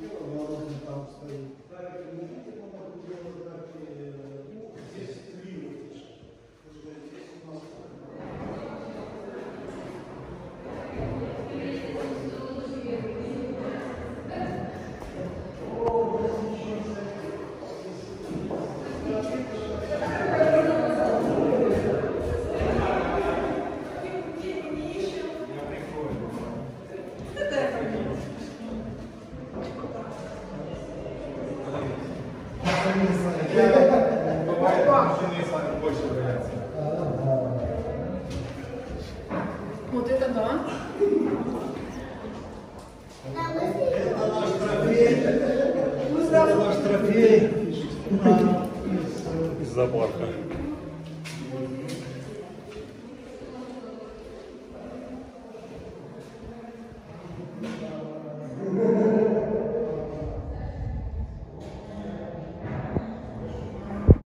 Воротный там стоит. Бывает, мужчины сами больше боятся. Вот это да. Это наш трофей. Это наш трофей. А, из, э, Из зоопарка.